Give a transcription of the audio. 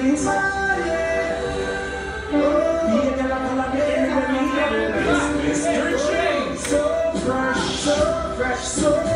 So Yeah. Mr. So fresh, so fresh, so